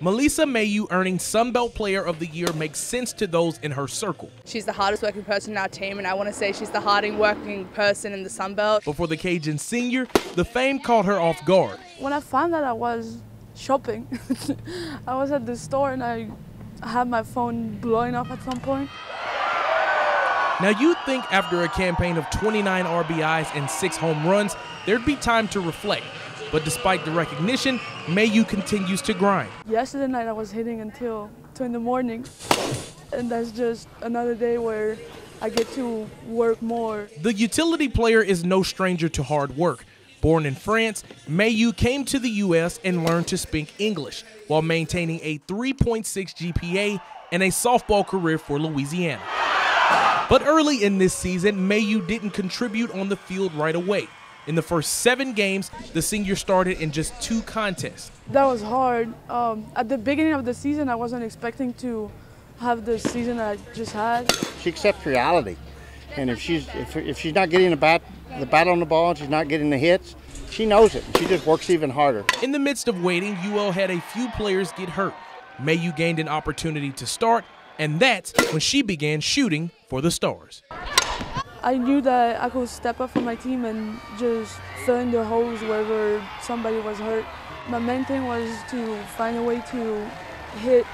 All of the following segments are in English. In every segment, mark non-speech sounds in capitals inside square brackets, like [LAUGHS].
Melissa Mayeux earning Sun Belt Player of the Year makes sense to those in her circle. She's the hardest working person in our team, and I want to say she's the hardest working person in the Sun Belt. But for the Cajun senior, the fame caught her off guard. When I found that I was shopping, [LAUGHS] I was at the store and I had my phone blowing up at some point. Now, you'd think after a campaign of 29 RBIs and six home runs, there'd be time to reflect. But despite the recognition, Mayeux continues to grind. Yesterday night I was hitting until 2 in the morning, and that's just another day where I get to work more. The utility player is no stranger to hard work. Born in France, Mayeux came to the U.S. and learned to speak English while maintaining a 3.6 GPA and a softball career for Louisiana. But early in this season, Mayeux didn't contribute on the field right away. In the first seven games, the senior started in just two contests. That was hard. Um, at the beginning of the season, I wasn't expecting to have the season I just had. She accepts reality, and if she's if, if she's not getting the bat the bat on the ball and she's not getting the hits, she knows it. She just works even harder. In the midst of waiting, UL had a few players get hurt. Mayeux gained an opportunity to start, and that's when she began shooting for the Stars. I knew that I could step up for my team and just fill in the holes wherever somebody was hurt. My main thing was to find a way to hit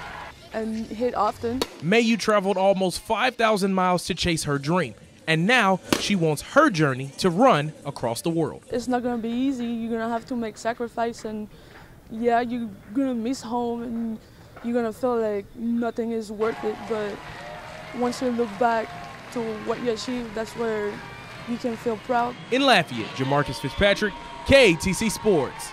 and hit often. Mayeux traveled almost 5,000 miles to chase her dream, and now she wants her journey to run across the world. It's not going to be easy. You're going to have to make sacrifice, and yeah, you're going to miss home, and you're going to feel like nothing is worth it. But once you look back to what you achieved, that's where you can feel proud. In Lafayette, Jamarcus Fitzpatrick, KATC Sports.